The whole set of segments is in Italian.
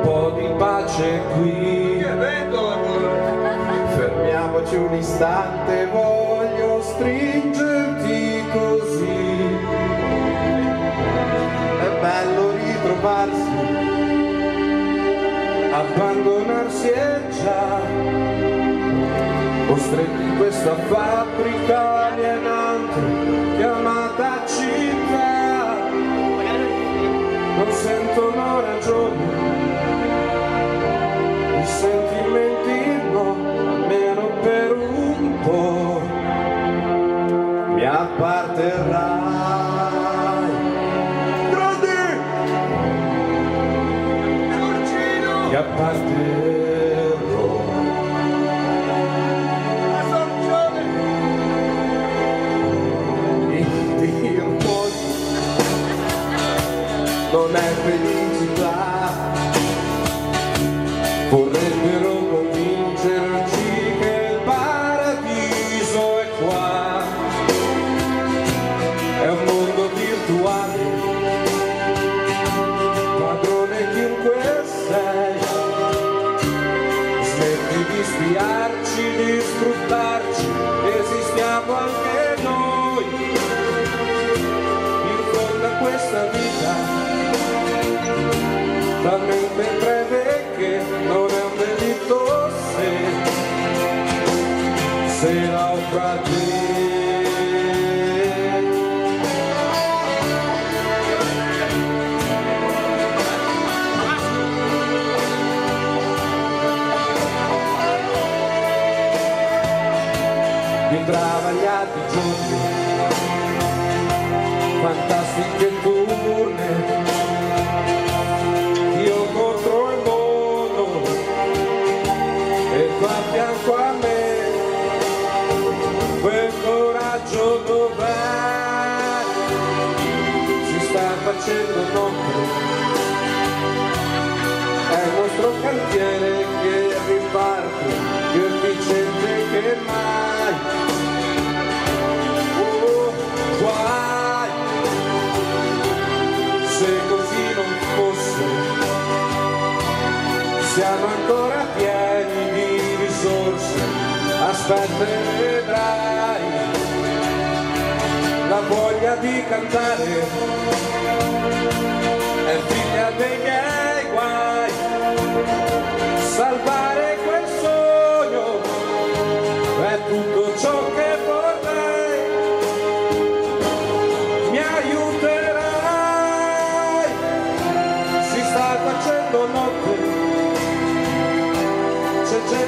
un po' di pace qui. Fermiamoci un istante voglio stringerti così. È bello ritrovarsi abbandonarsi è già. Costretti in questa fabbrica alienante chiamata città. Non sentono ragione. Mi apparterrai. Grandi! Mi apparterrò. Dio non è felicità di spiarci di sfruttarci esistiamo anche noi. In fondo a questa vita talmente breve che non è un delitto se se la fratelli di travagliati giorni. Fantastiche turne. Io contro il mondo e qua a fianco a me. Quel coraggio dov'è? Si sta facendo notte. È il nostro cantiere che riparte più efficiente che mai vedrai la voglia di cantare. È figlia dei miei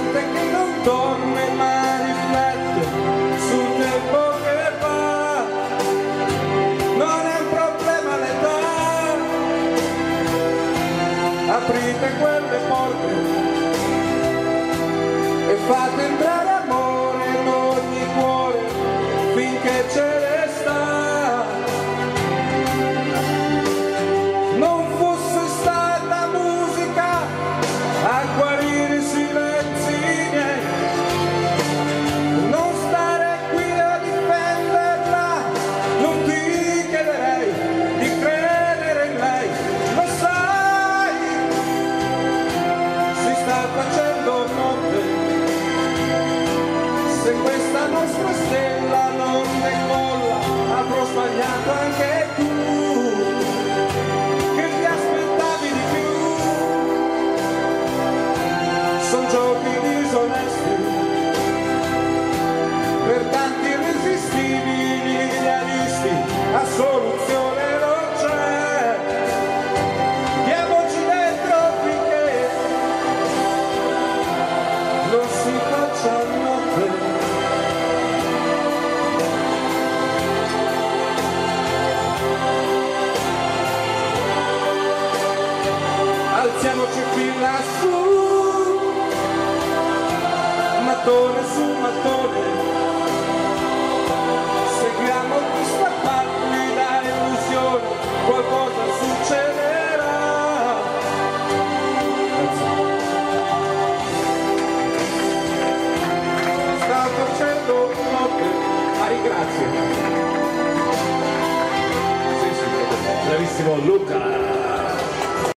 gente che non dorme ma riflette sul tempo che va. Non è un problema l'età. Aprite quelle porte e fate entrare amore in ogni cuore finché ce giochi disonesti per tanti irresistibili idealisti la soluzione non c'è. Diamoci dentro finché non si faccia notte alziamoci fin lassù mattone su mattone seguiamo questa pallida illusione qualcosa succederà. Sta facendo notte Mari grazie. Bravissimo Luca.